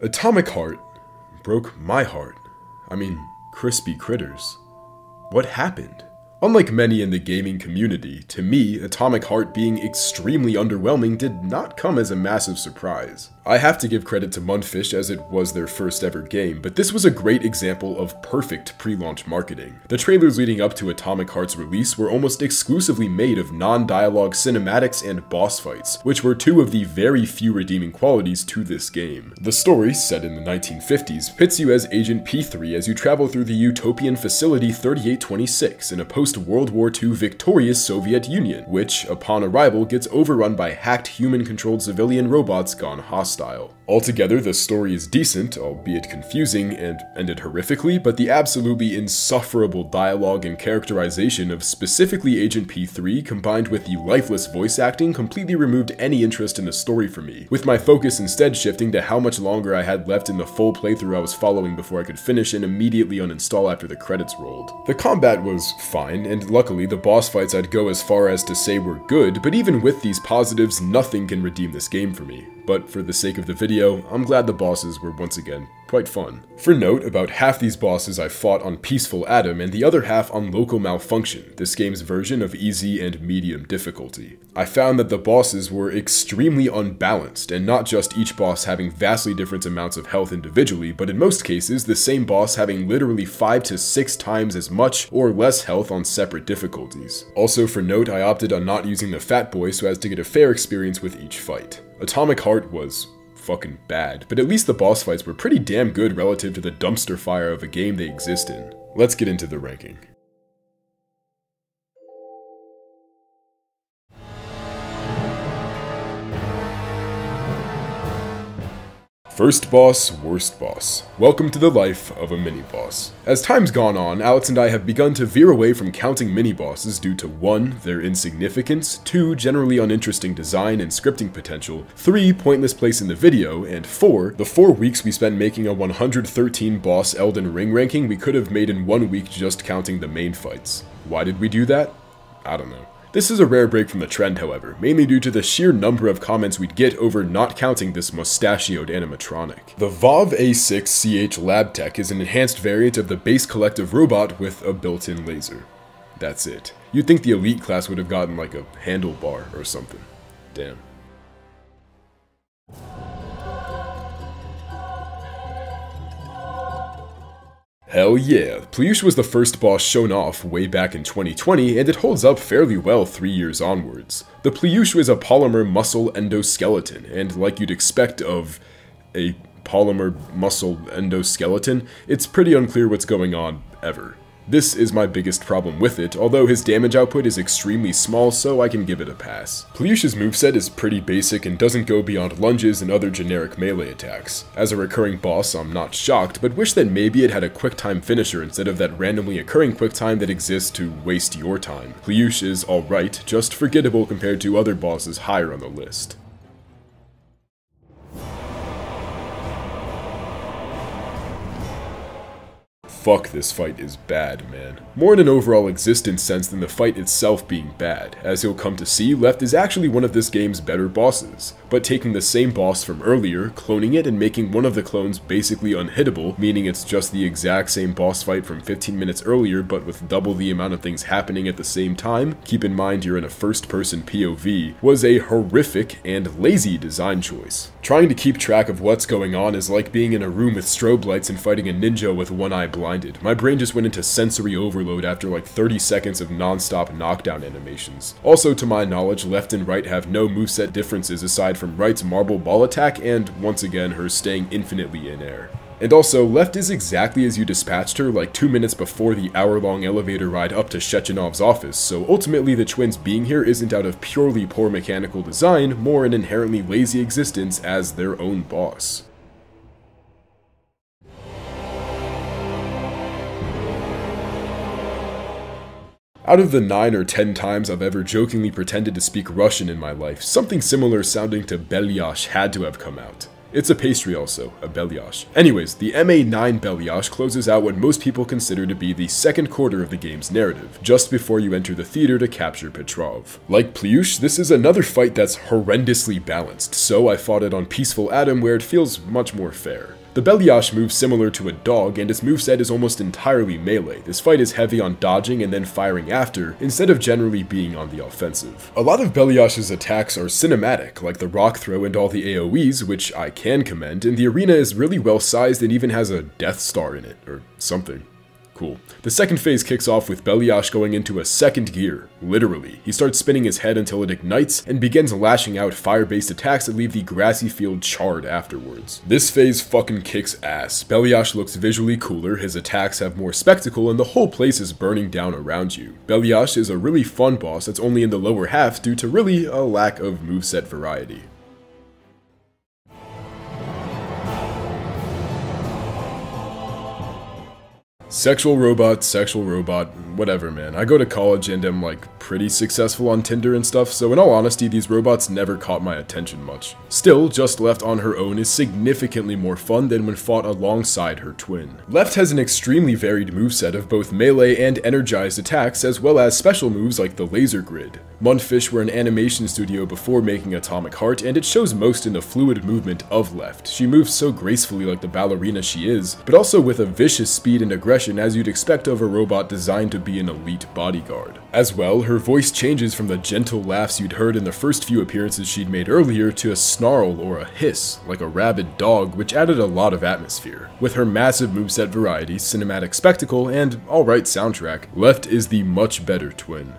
Atomic Heart broke my heart. I mean, crispy critters. What happened? Unlike many in the gaming community, to me, Atomic Heart being extremely underwhelming did not come as a massive surprise. I have to give credit to Mundfish as it was their first ever game, but this was a great example of perfect pre-launch marketing. The trailers leading up to Atomic Heart's release were almost exclusively made of non-dialogue cinematics and boss fights, which were two of the very few redeeming qualities to this game. The story, set in the 1950s, pits you as Agent P3 as you travel through the utopian facility 3826 in a post-World War II victorious Soviet Union, which, upon arrival, gets overrun by hacked human-controlled civilian robots gone hostile. Altogether, the story is decent, albeit confusing, and ended horrifically, but the absolutely insufferable dialogue and characterization of specifically Agent P3 combined with the lifeless voice acting completely removed any interest in the story for me, with my focus instead shifting to how much longer I had left in the full playthrough I was following before I could finish and immediately uninstall after the credits rolled. The combat was fine, and luckily the boss fights I'd go as far as to say were good, but even with these positives, nothing can redeem this game for me. But for the sake of the video, I'm glad the bosses were once again quite fun. For note, about half these bosses I fought on Peaceful Atom and the other half on Local Malfunction, this game's version of easy and medium difficulty. I found that the bosses were extremely unbalanced, and not just each boss having vastly different amounts of health individually, but in most cases, the same boss having literally 5 to 6 times as much or less health on separate difficulties. Also for note, I opted on not using the Fat Boy so as to get a fair experience with each fight. Atomic Heart was fucking bad, but at least the boss fights were pretty damn good relative to the dumpster fire of a game they exist in. Let's get into the ranking. First boss, worst boss. Welcome to the life of a mini-boss. As time's gone on, Alex and I have begun to veer away from counting mini-bosses due to 1. their insignificance, 2. generally uninteresting design and scripting potential, 3. pointless place in the video, and 4. the 4 weeks we spent making a 113 boss Elden Ring ranking we could have made in 1 week just counting the main fights. Why did we do that? I don't know. This is a rare break from the trend, however, mainly due to the sheer number of comments we'd get over not counting this mustachioed animatronic. The VOV A6CH Lab Tech is an enhanced variant of the base collective robot with a built-in laser. That's it. You'd think the elite class would have gotten like a handlebar or something. Damn. Hell yeah, Plyusch was the first boss shown off way back in 2020, and it holds up fairly well three years onwards. The Plyusch is a polymer muscle endoskeleton, and like you'd expect of a polymer muscle endoskeleton, it's pretty unclear what's going on ever. This is my biggest problem with it, although his damage output is extremely small so I can give it a pass. Plyusch's moveset is pretty basic and doesn't go beyond lunges and other generic melee attacks. As a recurring boss, I'm not shocked, but wish that maybe it had a quick time finisher instead of that randomly occurring quick time that exists to waste your time. Plyusch is alright, just forgettable compared to other bosses higher on the list. Fuck, this fight is bad, man. More in an overall existence sense than the fight itself being bad. As you'll come to see, Left is actually one of this game's better bosses, but taking the same boss from earlier, cloning it, and making one of the clones basically unhittable, meaning it's just the exact same boss fight from 15 minutes earlier, but with double the amount of things happening at the same time, keep in mind you're in a first-person POV, was a horrific and lazy design choice. Trying to keep track of what's going on is like being in a room with strobe lights and fighting a ninja with one eye blinded. My brain just went into sensory overload after like 30 seconds of non-stop knockdown animations. Also, to my knowledge, left and right have no moveset differences aside from right's marble ball attack and, once again, her staying infinitely in air. And also, Left is exactly as you dispatched her like two minutes before the hour-long elevator ride up to Sechenov's office, so ultimately the twins being here isn't out of purely poor mechanical design, more an inherently lazy existence as their own boss. Out of the 9 or 10 times I've ever jokingly pretended to speak Russian in my life, something similar sounding to Belyash had to have come out. It's a pastry also, a Belyash. Anyways, the MA9 Belyash closes out what most people consider to be the second quarter of the game's narrative, just before you enter the theater to capture Petrov. Like Plyusch, this is another fight that's horrendously balanced, so I fought it on Peaceful Atom where it feels much more fair. The Belyash moves similar to a dog, and its moveset is almost entirely melee. This fight is heavy on dodging and then firing after, instead of generally being on the offensive. A lot of Belyash's attacks are cinematic, like the rock throw and all the AoEs, which I can commend, and the arena is really well sized and even has a Death Star in it, or something. Cool. The second phase kicks off with Belyash going into a second gear, literally. He starts spinning his head until it ignites and begins lashing out fire-based attacks that leave the grassy field charred afterwards. This phase fucking kicks ass. Belyash looks visually cooler, his attacks have more spectacle, and the whole place is burning down around you. Belyash is a really fun boss that's only in the lower half due to really a lack of moveset variety. Sexual robot, sexual robot, whatever, man. I go to college and I'm like pretty successful on Tinder and stuff, so in all honesty, these robots never caught my attention much. Still, just left on her own is significantly more fun than when fought alongside her twin. Left has an extremely varied moveset of both melee and energized attacks, as well as special moves like the laser grid. Mundfish were an animation studio before making Atomic Heart, and it shows most in the fluid movement of Left. She moves so gracefully like the ballerina she is, but also with a vicious speed and aggression as you'd expect of a robot designed to be an elite bodyguard. As well, her voice changes from the gentle laughs you'd heard in the first few appearances she'd made earlier to a snarl or a hiss, like a rabid dog, which added a lot of atmosphere. With her massive moveset variety, cinematic spectacle, and alright soundtrack, Left is the much better twin.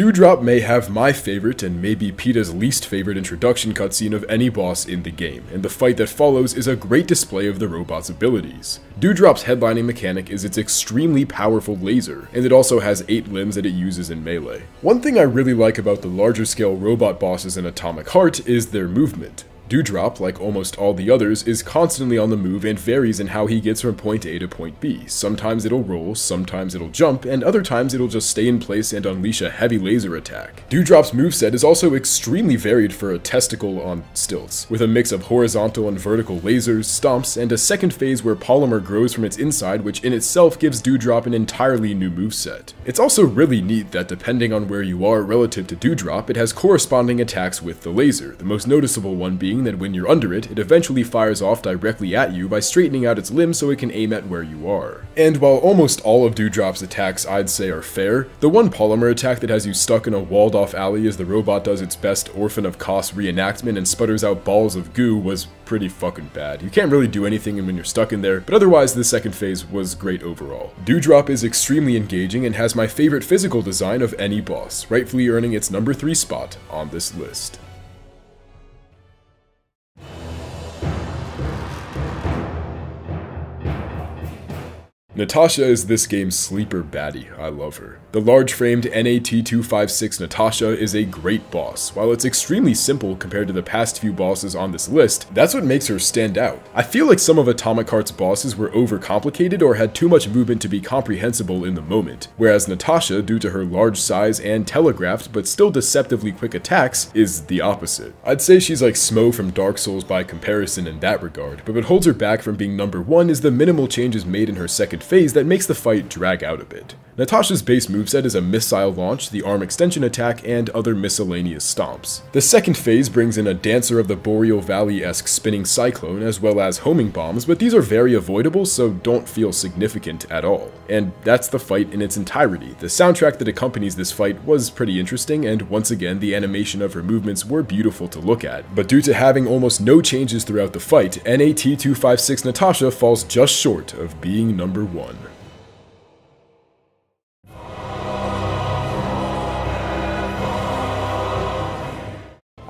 Dewdrop may have my favorite and maybe PETA's least favorite introduction cutscene of any boss in the game, and the fight that follows is a great display of the robot's abilities. Dewdrop's headlining mechanic is its extremely powerful laser, and it also has 8 limbs that it uses in melee. One thing I really like about the larger scale robot bosses in Atomic Heart is their movement. Dewdrop, like almost all the others, is constantly on the move and varies in how he gets from point A to point B. Sometimes it'll roll, sometimes it'll jump, and other times it'll just stay in place and unleash a heavy laser attack. Dewdrop's moveset is also extremely varied for a testicle on stilts, with a mix of horizontal and vertical lasers, stomps, and a second phase where polymer grows from its inside which in itself gives Dewdrop an entirely new moveset. It's also really neat that depending on where you are relative to Dewdrop, it has corresponding attacks with the laser, the most noticeable one being that when you're under it, it eventually fires off directly at you by straightening out its limbs so it can aim at where you are. And while almost all of Dewdrop's attacks I'd say are fair, the one polymer attack that has you stuck in a walled off alley as the robot does its best Orphan of Kos reenactment and sputters out balls of goo was pretty fucking bad. You can't really do anything when you're stuck in there, but otherwise the second phase was great overall. Dewdrop is extremely engaging and has my favorite physical design of any boss, rightfully earning its number 3 spot on this list. Natasha is this game's sleeper baddie, I love her. The large-framed NAT256 Natasha is a great boss. While it's extremely simple compared to the past few bosses on this list, that's what makes her stand out. I feel like some of Atomic Heart's bosses were overcomplicated or had too much movement to be comprehensible in the moment, whereas Natasha, due to her large size and telegraphed but still deceptively quick attacks, is the opposite. I'd say she's like Smough from Dark Souls by comparison in that regard, but what holds her back from being number one is the minimal changes made in her second phase that makes the fight drag out a bit. Natasha's base moveset is a missile launch, the arm extension attack, and other miscellaneous stomps. The second phase brings in a Dancer of the Boreal Valley-esque spinning cyclone as well as homing bombs, but these are very avoidable so don't feel significant at all. And that's the fight in its entirety. The soundtrack that accompanies this fight was pretty interesting, and once again the animation of her movements were beautiful to look at. But due to having almost no changes throughout the fight, NAT256 Natasha falls just short of being number one.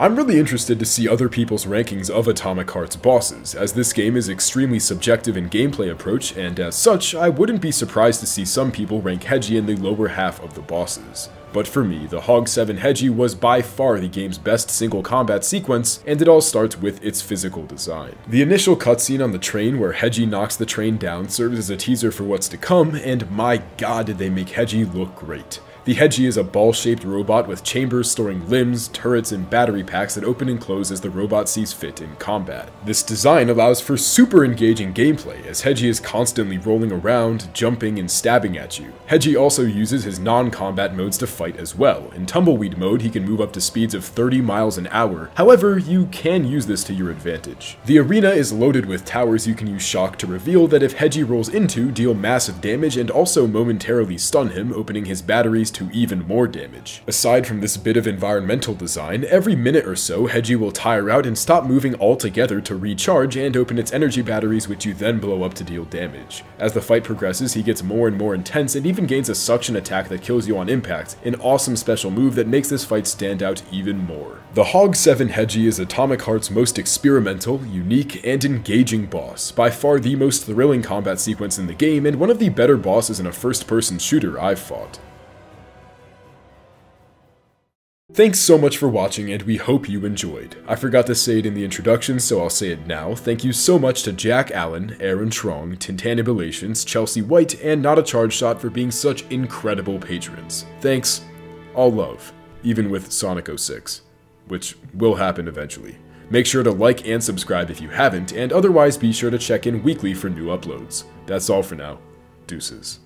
I'm really interested to see other people's rankings of Atomic Heart's bosses, as this game is extremely subjective in gameplay approach, and as such, I wouldn't be surprised to see some people rank Hedgie in the lower half of the bosses. But for me, the Hog 7 Hedgie was by far the game's best single combat sequence, and it all starts with its physical design. The initial cutscene on the train where Hedgie knocks the train down serves as a teaser for what's to come, and my god did they make Hedgie look great. The Hedgie is a ball-shaped robot with chambers storing limbs, turrets, and battery packs that open and close as the robot sees fit in combat. This design allows for super engaging gameplay, as Hedgie is constantly rolling around, jumping, and stabbing at you. Hedgie also uses his non-combat modes to fight as well. In Tumbleweed mode, he can move up to speeds of 30 miles an hour, however, you can use this to your advantage. The arena is loaded with towers you can use shock to reveal that if Hedgie rolls into, deal massive damage and also momentarily stun him, opening his batteries to even more damage. Aside from this bit of environmental design, every minute or so, Hedgie will tire out and stop moving altogether to recharge and open its energy batteries which you then blow up to deal damage. As the fight progresses, he gets more and more intense and even gains a suction attack that kills you on impact, an awesome special move that makes this fight stand out even more. The Hog 7 Hedgie is Atomic Heart's most experimental, unique, and engaging boss, by far the most thrilling combat sequence in the game and one of the better bosses in a first-person shooter I've fought. Thanks so much for watching and we hope you enjoyed. I forgot to say it in the introduction so I'll say it now. Thank you so much to Jack Allen, Aaron Trong, Tintanibulations, Chelsea White, and Not a Charge Shot for being such incredible patrons. Thanks. All love. Even with Sonic 06. Which will happen eventually. Make sure to like and subscribe if you haven't, and otherwise be sure to check in weekly for new uploads. That's all for now. Deuces.